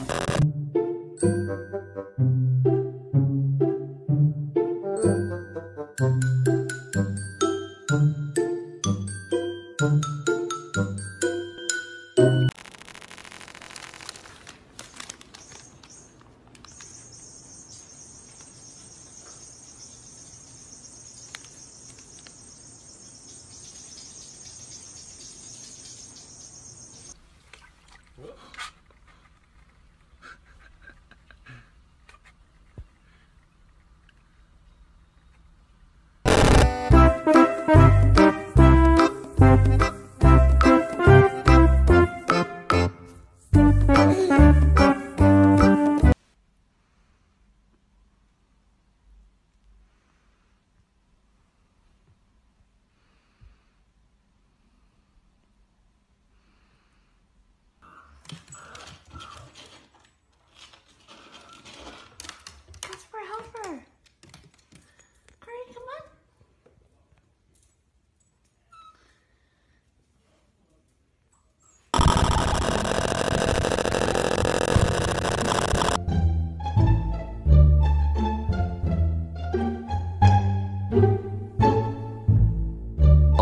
ね。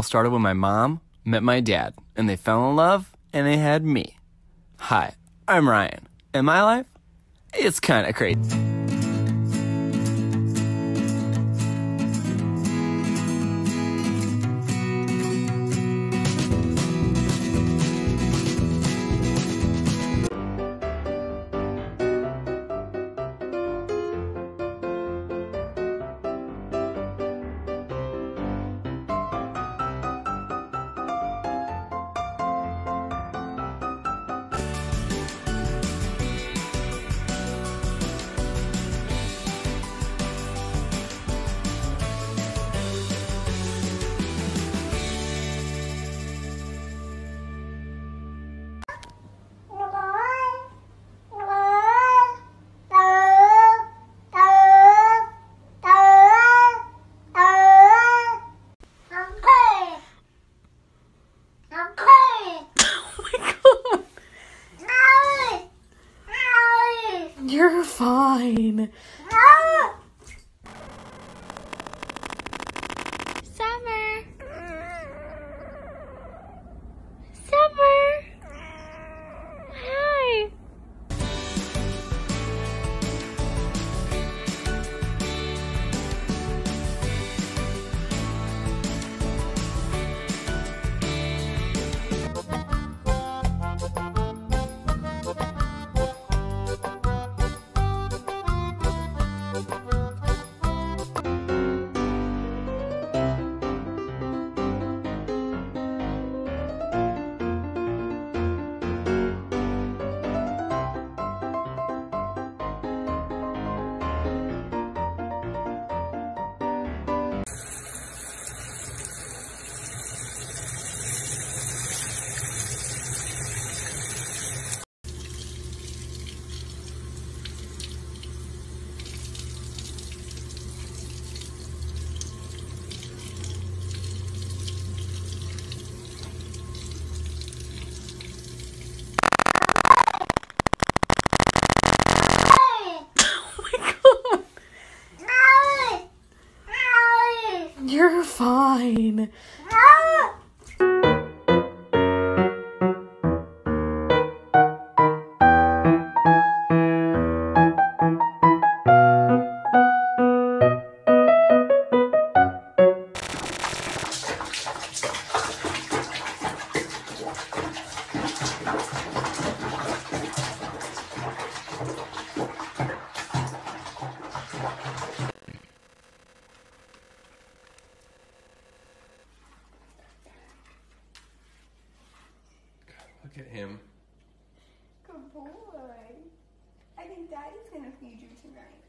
Started when my mom met my dad, and they fell in love, and they had me. Hi, I'm Ryan, and my life, it's kind of crazy. Fine. You're fine. Look at him. Good boy. I think Daddy's gonna feed you tonight.